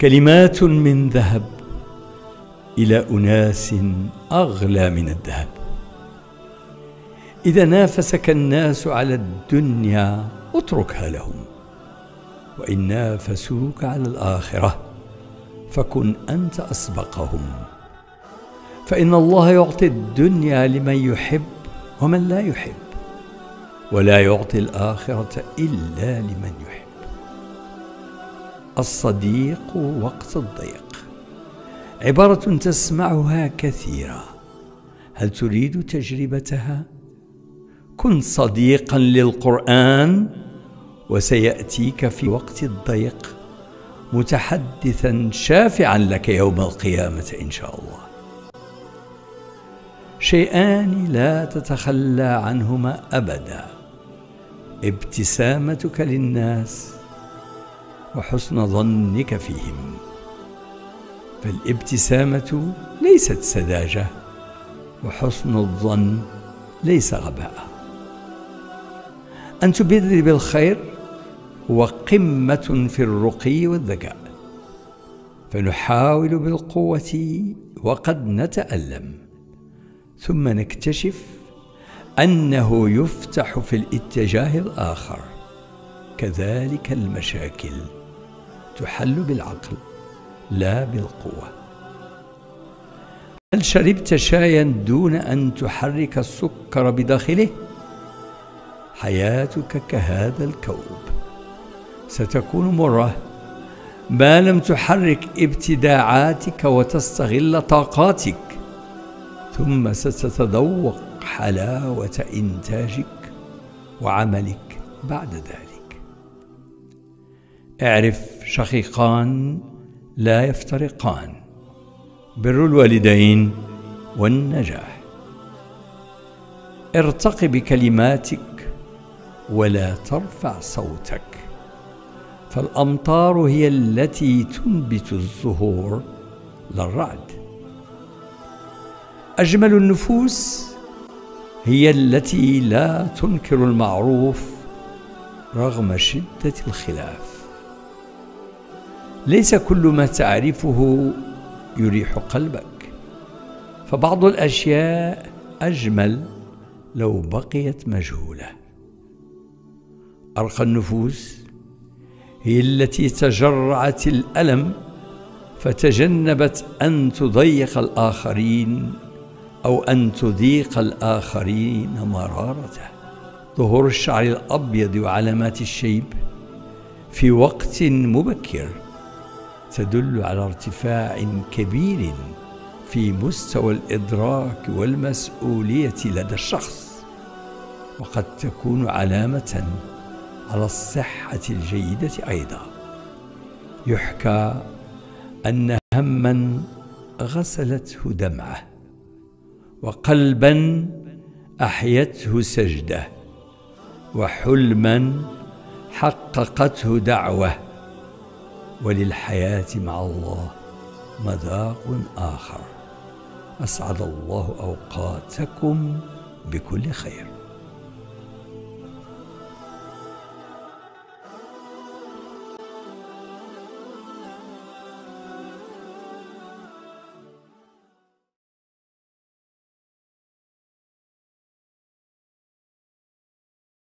كلمات من ذهب إلى أناس أغلى من الذهب. إذا نافسك الناس على الدنيا اتركها لهم وإن نافسوك على الآخرة فكن أنت أسبقهم. فإن الله يعطي الدنيا لمن يحب ومن لا يحب ولا يعطي الآخرة إلا لمن يحب. الصديق وقت الضيق. عبارة تسمعها كثيرا هل تريد تجربتها؟ كن صديقا للقرآن وسيأتيك في وقت الضيق متحدثا شافعا لك يوم القيامة إن شاء الله. شيئان لا تتخلى عنهما ابدا. ابتسامتك للناس وحسن ظنك فيهم. فالابتسامة ليست سذاجة وحسن الظن ليس غباء. ان تبذل بالخير هو قمة في الرقي والذكاء فنحاول بالقوة وقد نتألم. ثم نكتشف أنه يفتح في الاتجاه الآخر كذلك المشاكل. تحل بالعقل لا بالقوة. هل شربت شايا دون أن تحرك السكر بداخله؟ حياتك كهذا الكوب. ستكون مرة ما لم تحرك ابتداعاتك وتستغل طاقاتك ثم ستتذوق حلاوة إنتاجك وعملك بعد ذلك. اعرف شقيقان لا يفترقان بر الوالدين والنجاح. ارتق بكلماتك ولا ترفع صوتك فالأمطار هي التي تنبت الزهور للرعد. أجمل النفوس هي التي لا تنكر المعروف رغم شدة الخلاف. ليس كل ما تعرفه يريح قلبك. فبعض الأشياء أجمل لو بقيت مجهولة. أرقى النفوس هي التي تجرعت الألم فتجنبت أن تضيق الآخرين أو أن تذيق الآخرين مرارته ظهور الشعر الأبيض وعلامات الشيب في وقت مبكر تدل على ارتفاع كبير في مستوى الإدراك والمسؤولية لدى الشخص وقد تكون علامة على الصحة الجيدة أيضا. يحكى أن هما غسلته دمعة وقلبا أحيته سجدة وحلما حققته دعوة. وللحياة مع الله مذاق آخر. أسعد الله أوقاتكم بكل خير.